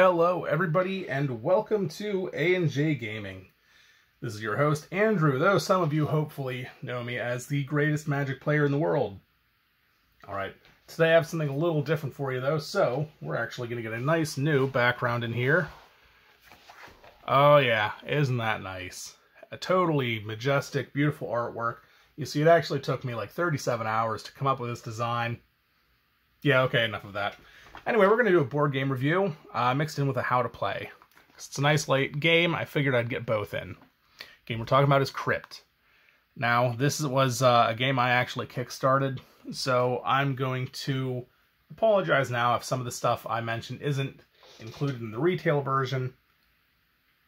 Hello, everybody, and welcome to A&J Gaming. This is your host, Andrew, though some of you hopefully know me as the greatest Magic player in the world. Alright, today I have something a little different for you, though, so we're actually going to get a nice new background in here. Oh yeah, isn't that nice? A totally majestic, beautiful artwork. You see, it actually took me like 37 hours to come up with this design. Yeah, okay, enough of that. Anyway, we're going to do a board game review uh, mixed in with a how to play. It's a nice late game. I figured I'd get both in. Game we're talking about is Crypt. Now, this was uh, a game I actually kickstarted, so I'm going to apologize now if some of the stuff I mentioned isn't included in the retail version,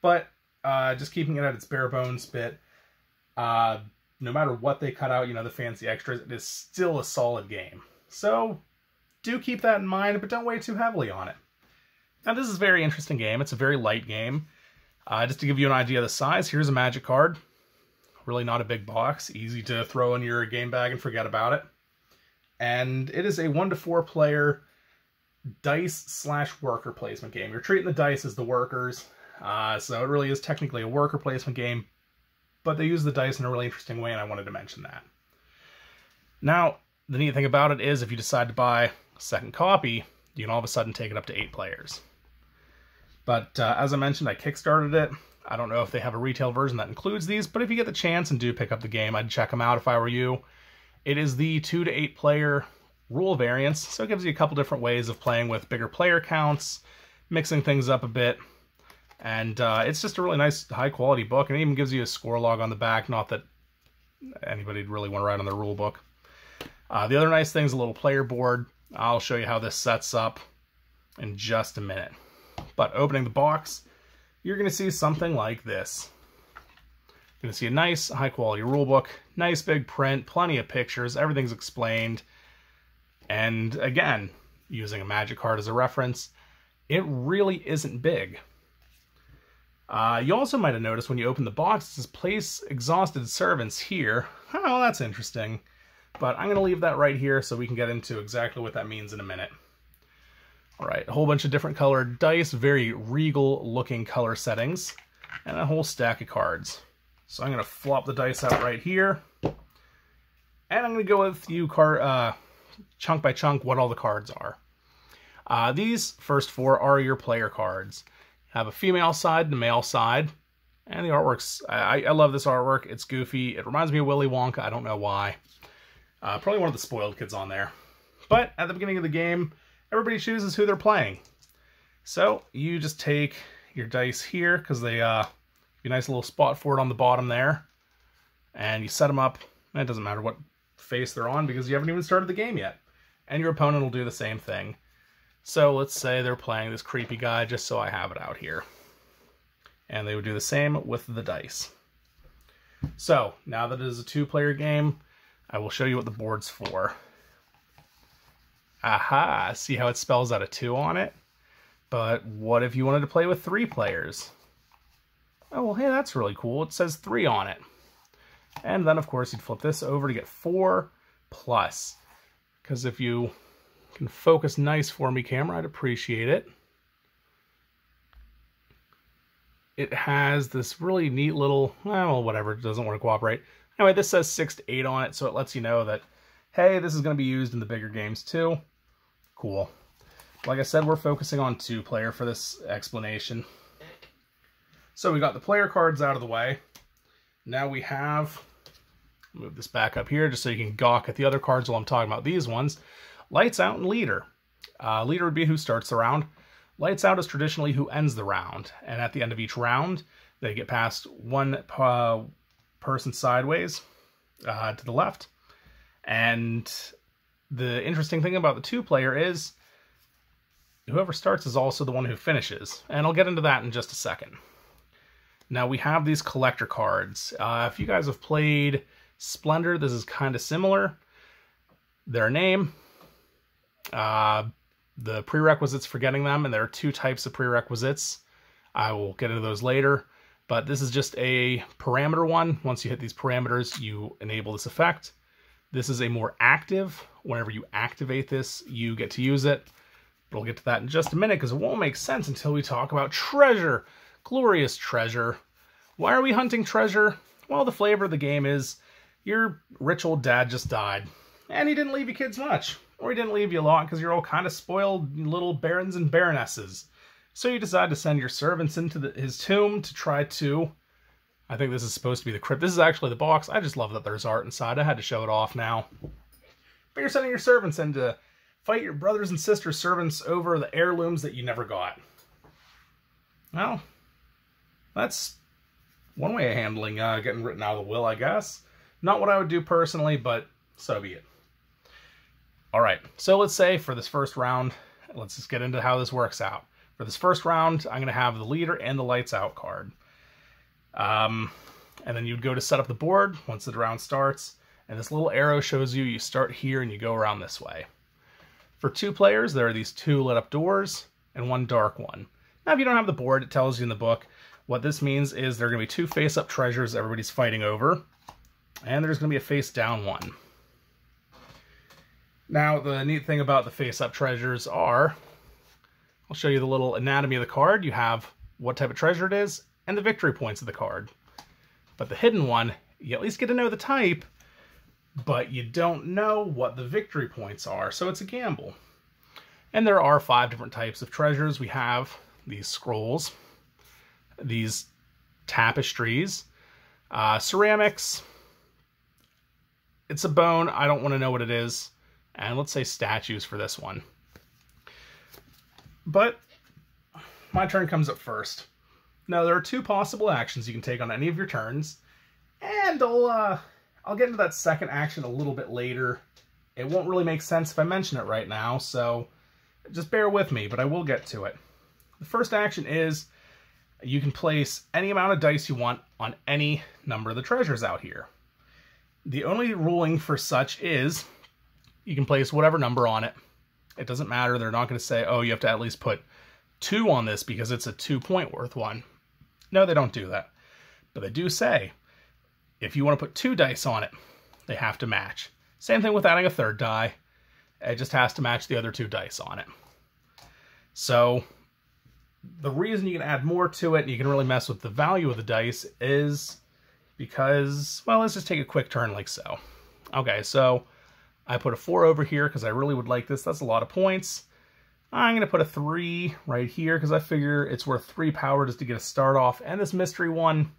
but uh, just keeping it at its bare bones bit. Uh, no matter what they cut out, you know, the fancy extras, it is still a solid game. So do keep that in mind, but don't weigh too heavily on it. Now, this is a very interesting game. It's a very light game. Uh, just to give you an idea of the size, here's a magic card. Really not a big box. Easy to throw in your game bag and forget about it. And it is a one to four player dice slash worker placement game. You're treating the dice as the workers. Uh, so it really is technically a worker placement game, but they use the dice in a really interesting way, and I wanted to mention that. Now, the neat thing about it is if you decide to buy second copy, you can all of a sudden take it up to eight players. But uh, as I mentioned, I kickstarted it. I don't know if they have a retail version that includes these, but if you get the chance and do pick up the game, I'd check them out if I were you. It is the two to eight player rule variance, so it gives you a couple different ways of playing with bigger player counts, mixing things up a bit. And uh, it's just a really nice, high quality book, and it even gives you a score log on the back. Not that anybody'd really want to write on their rule book. Uh, the other nice thing is a little player board. I'll show you how this sets up in just a minute. But opening the box, you're going to see something like this. You're going to see a nice high quality rulebook, nice big print, plenty of pictures, everything's explained. And again, using a magic card as a reference, it really isn't big. Uh, you also might have noticed when you open the box, it says place exhausted servants here. Oh, that's interesting. But I'm going to leave that right here so we can get into exactly what that means in a minute. All right, a whole bunch of different colored dice, very regal looking color settings, and a whole stack of cards. So I'm going to flop the dice out right here. And I'm going to go with you card, uh, chunk by chunk what all the cards are. Uh, these first four are your player cards. You have a female side and a male side. And the artwork's, I, I love this artwork. It's goofy. It reminds me of Willy Wonka. I don't know why. Uh, probably one of the spoiled kids on there. But at the beginning of the game, everybody chooses who they're playing. So you just take your dice here because they uh, a nice little spot for it on the bottom there. And you set them up. And it doesn't matter what face they're on because you haven't even started the game yet. And your opponent will do the same thing. So let's say they're playing this creepy guy just so I have it out here. And they would do the same with the dice. So now that it is a two-player game, I will show you what the board's for. Aha, see how it spells out a 2 on it? But what if you wanted to play with three players? Oh, well, hey, that's really cool. It says 3 on it. And then, of course, you'd flip this over to get 4 plus. Because if you can focus nice for me, camera, I'd appreciate it. It has this really neat little, well, whatever, it doesn't want to cooperate. Anyway, this says 6 to 8 on it, so it lets you know that, hey, this is going to be used in the bigger games too. Cool. Like I said, we're focusing on two-player for this explanation. So we got the player cards out of the way. Now we have, move this back up here just so you can gawk at the other cards while I'm talking about these ones. Lights Out and Leader. Uh, leader would be who starts the round. Lights Out is traditionally who ends the round. And at the end of each round, they get passed one uh, person sideways uh, to the left. And the interesting thing about the two player is whoever starts is also the one who finishes. And I'll get into that in just a second. Now we have these collector cards. Uh, if you guys have played Splendor, this is kind of similar. Their name, uh, the prerequisites for getting them, and there are two types of prerequisites. I will get into those later. But this is just a parameter one. Once you hit these parameters, you enable this effect. This is a more active. Whenever you activate this, you get to use it. But we'll get to that in just a minute because it won't make sense until we talk about treasure. Glorious treasure. Why are we hunting treasure? Well, the flavor of the game is your rich old dad just died. And he didn't leave you kids much. Or he didn't leave you a lot because you're all kind of spoiled little barons and baronesses. So you decide to send your servants into the, his tomb to try to... I think this is supposed to be the crypt. This is actually the box. I just love that there's art inside. I had to show it off now. But you're sending your servants in to fight your brothers and sisters' servants over the heirlooms that you never got. Well, that's one way of handling uh, getting written out of the will, I guess. Not what I would do personally, but so be it. All right, so let's say for this first round, let's just get into how this works out. For this first round, I'm going to have the leader and the lights out card. Um, and then you'd go to set up the board once the round starts, and this little arrow shows you you start here and you go around this way. For two players, there are these two lit up doors and one dark one. Now, if you don't have the board, it tells you in the book. What this means is there are going to be two face up treasures everybody's fighting over, and there's going to be a face down one. Now, the neat thing about the face up treasures are I'll show you the little anatomy of the card. You have what type of treasure it is and the victory points of the card. But the hidden one, you at least get to know the type, but you don't know what the victory points are, so it's a gamble. And there are five different types of treasures. We have these scrolls, these tapestries, uh, ceramics. It's a bone. I don't want to know what it is. And let's say statues for this one. But my turn comes up first. Now, there are two possible actions you can take on any of your turns, and I'll, uh, I'll get into that second action a little bit later. It won't really make sense if I mention it right now, so just bear with me, but I will get to it. The first action is you can place any amount of dice you want on any number of the treasures out here. The only ruling for such is you can place whatever number on it it doesn't matter. They're not going to say, oh, you have to at least put two on this because it's a two point worth one. No, they don't do that. But they do say, if you want to put two dice on it, they have to match. Same thing with adding a third die. It just has to match the other two dice on it. So the reason you can add more to it and you can really mess with the value of the dice is because, well, let's just take a quick turn like so. Okay, so I put a 4 over here because I really would like this. That's a lot of points. I'm going to put a 3 right here because I figure it's worth 3 power just to get a start off. And this mystery one,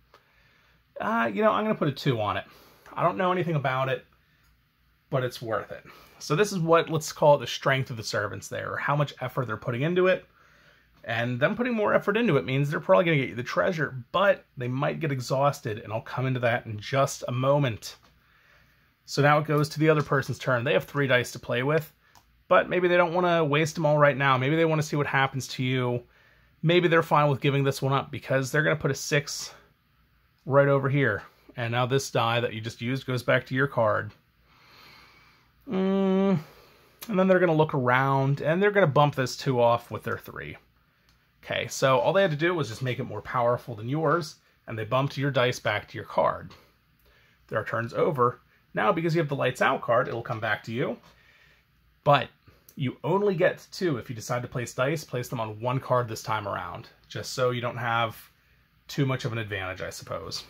uh, you know, I'm going to put a 2 on it. I don't know anything about it, but it's worth it. So this is what, let's call it the strength of the servants there, or how much effort they're putting into it. And them putting more effort into it means they're probably going to get you the treasure, but they might get exhausted, and I'll come into that in just a moment. So now it goes to the other person's turn. They have three dice to play with, but maybe they don't want to waste them all right now. Maybe they want to see what happens to you. Maybe they're fine with giving this one up because they're going to put a six right over here. And now this die that you just used goes back to your card. Mm, and then they're going to look around and they're going to bump this two off with their three. Okay, so all they had to do was just make it more powerful than yours, and they bumped your dice back to your card. Their turn's over, now, because you have the lights out card, it'll come back to you. But you only get two if you decide to place dice. Place them on one card this time around, just so you don't have too much of an advantage, I suppose.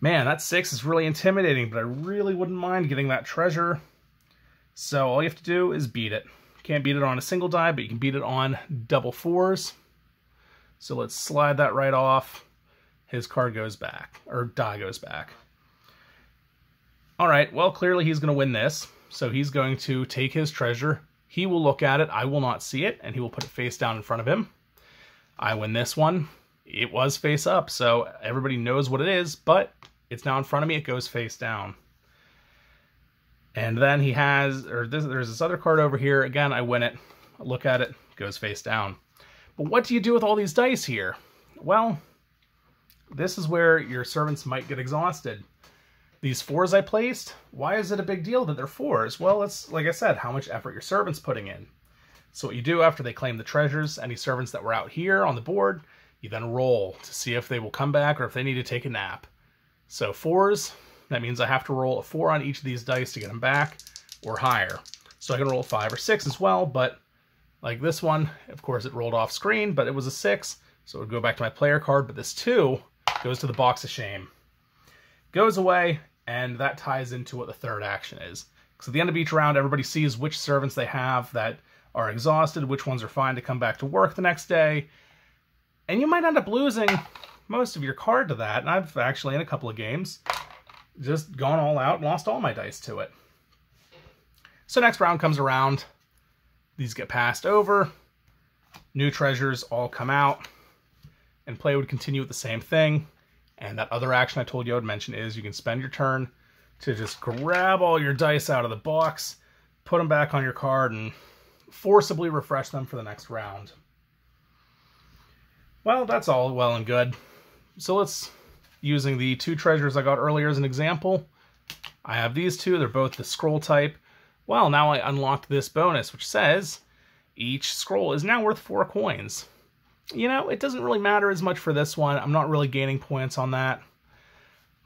Man, that six is really intimidating, but I really wouldn't mind getting that treasure. So all you have to do is beat it. Can't beat it on a single die, but you can beat it on double fours. So let's slide that right off. His card goes back, or die goes back. All right, well, clearly he's going to win this. So he's going to take his treasure. He will look at it. I will not see it, and he will put it face down in front of him. I win this one. It was face up, so everybody knows what it is, but it's now in front of me. It goes face down. And then he has, or this, there's this other card over here. Again, I win it. I look at it, goes face down. But what do you do with all these dice here? Well, this is where your servants might get exhausted. These fours I placed, why is it a big deal that they're fours? Well, it's, like I said, how much effort your servant's putting in. So what you do after they claim the treasures, any servants that were out here on the board, you then roll to see if they will come back or if they need to take a nap. So fours, that means I have to roll a four on each of these dice to get them back or higher. So I can roll five or six as well, but Like this one, of course, it rolled off screen, but it was a six, so it would go back to my player card. But this two goes to the box of shame. Goes away, and that ties into what the third action is. Because at the end of each round, everybody sees which servants they have that are exhausted, which ones are fine to come back to work the next day. And you might end up losing most of your card to that. And I've actually, in a couple of games, just gone all out and lost all my dice to it. So next round comes around. These get passed over. New treasures all come out. And play would continue with the same thing. And that other action I told you I would mention is you can spend your turn to just grab all your dice out of the box, put them back on your card, and forcibly refresh them for the next round. Well, that's all well and good. So let's, using the two treasures I got earlier as an example, I have these two, they're both the scroll type. Well, now I unlocked this bonus, which says each scroll is now worth four coins. You know, it doesn't really matter as much for this one. I'm not really gaining points on that.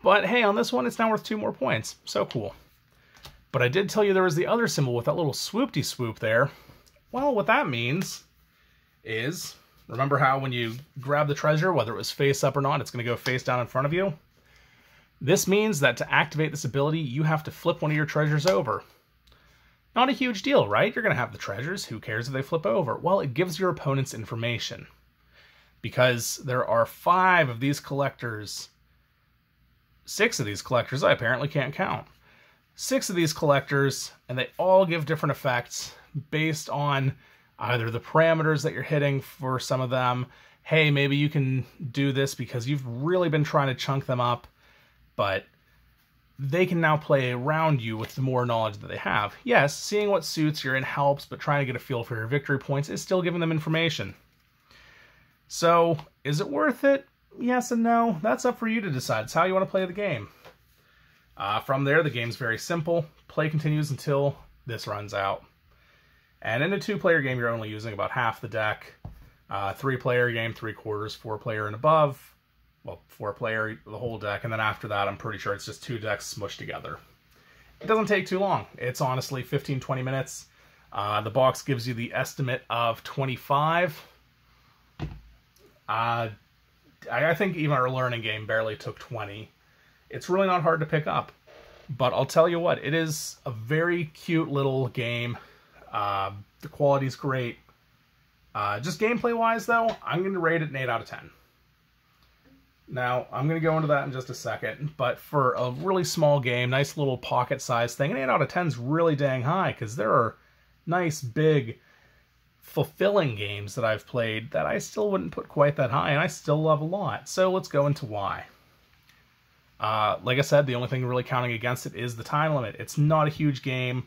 But hey, on this one, it's now worth two more points. So cool. But I did tell you there was the other symbol with that little swoopty swoop there. Well, what that means is, remember how when you grab the treasure, whether it was face up or not, it's going to go face down in front of you? This means that to activate this ability, you have to flip one of your treasures over. Not a huge deal, right? You're going to have the treasures. Who cares if they flip over? Well, it gives your opponents information. Because there are five of these collectors. Six of these collectors I apparently can't count. Six of these collectors, and they all give different effects based on either the parameters that you're hitting for some of them. Hey, maybe you can do this because you've really been trying to chunk them up, but they can now play around you with the more knowledge that they have. Yes, seeing what suits you're in helps, but trying to get a feel for your victory points is still giving them information. So, is it worth it? Yes and no. That's up for you to decide. It's how you want to play the game. Uh, from there, the game's very simple. Play continues until this runs out. And in a two-player game, you're only using about half the deck. Uh, three-player game, three quarters, four-player and above well, four player, the whole deck, and then after that, I'm pretty sure it's just two decks smushed together. It doesn't take too long. It's honestly 15, 20 minutes. Uh, the box gives you the estimate of 25. Uh, I, think even our learning game barely took 20. It's really not hard to pick up. But I'll tell you what, it is a very cute little game. Uh, the quality's great. Uh, just gameplay-wise, though, I'm going to rate it an 8 out of 10. Now, I'm going to go into that in just a second, but for a really small game, nice little pocket size thing, an 8 out of 10 is really dang high because there are nice, big, fulfilling games that I've played that I still wouldn't put quite that high, and I still love a lot. So let's go into why. Uh, like I said, the only thing really counting against it is the time limit. It's not a huge game,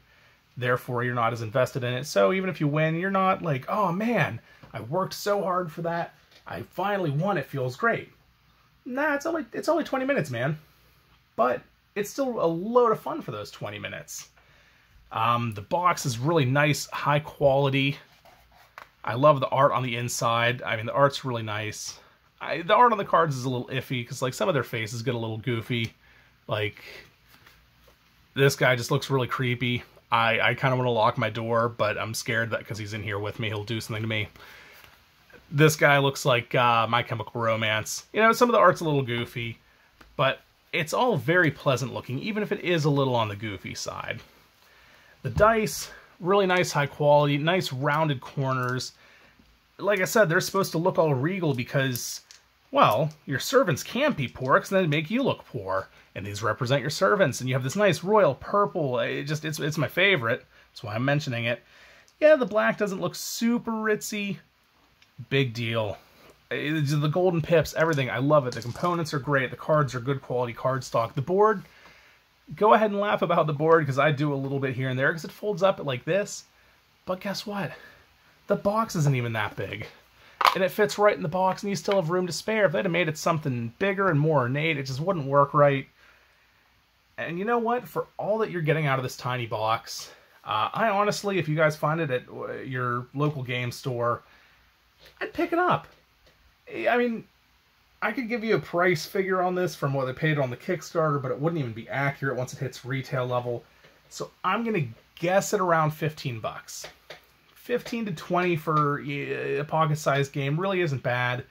therefore you're not as invested in it. So even if you win, you're not like, oh man, I worked so hard for that. I finally won. It feels great nah, it's only it's only 20 minutes, man. But it's still a load of fun for those 20 minutes. Um, the box is really nice, high quality. I love the art on the inside. I mean, the art's really nice. I, the art on the cards is a little iffy because like some of their faces get a little goofy. Like this guy just looks really creepy. I, I kind of want to lock my door, but I'm scared that because he's in here with me, he'll do something to me this guy looks like uh, My Chemical Romance. You know, some of the art's a little goofy, but it's all very pleasant looking, even if it is a little on the goofy side. The dice, really nice high quality, nice rounded corners. Like I said, they're supposed to look all regal because, well, your servants can't be poor because then they make you look poor. And these represent your servants, and you have this nice royal purple. It just it's it's my favorite. That's why I'm mentioning it. Yeah, the black doesn't look super ritzy, big deal. The golden pips, everything. I love it. The components are great. The cards are good quality card stock. The board, go ahead and laugh about the board because I do a little bit here and there because it folds up like this. But guess what? The box isn't even that big. And it fits right in the box and you still have room to spare. If they'd have made it something bigger and more ornate, it just wouldn't work right. And you know what? For all that you're getting out of this tiny box, uh, I honestly, if you guys find it at uh, your local game store, I'd pick it up. I mean, I could give you a price figure on this from what they paid on the Kickstarter, but it wouldn't even be accurate once it hits retail level. So I'm going to guess it around 15 bucks. 15 to 20 for a pocket-sized game really isn't bad.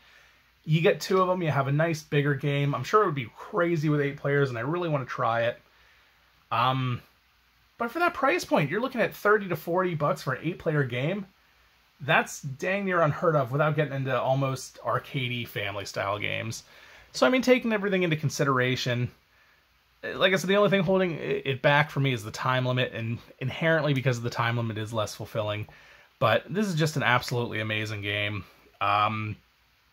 You get two of them, you have a nice bigger game. I'm sure it would be crazy with eight players, and I really want to try it. Um, but for that price point, you're looking at 30 to 40 bucks for an eight-player game. That's dang near unheard of without getting into almost arcadey family-style games. So, I mean, taking everything into consideration, like I said, the only thing holding it back for me is the time limit, and inherently because of the time limit is less fulfilling. But this is just an absolutely amazing game. Um,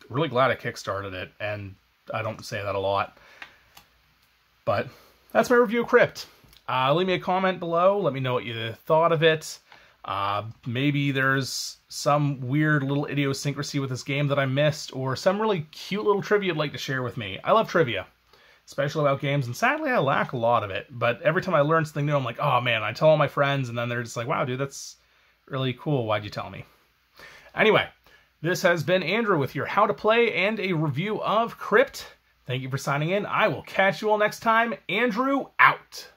really glad I kickstarted it, and I don't say that a lot. But that's my review of Crypt. Uh, leave me a comment below. Let me know what you thought of it. Uh, maybe there's some weird little idiosyncrasy with this game that I missed, or some really cute little trivia you'd like to share with me. I love trivia especially about games. And sadly, I lack a lot of it. But every time I learn something new, I'm like, oh man, I tell all my friends, and then they're just like, wow, dude, that's really cool. Why'd you tell me? Anyway, this has been Andrew with your How to Play and a review of Crypt. Thank you for signing in. I will catch you all next time. Andrew out.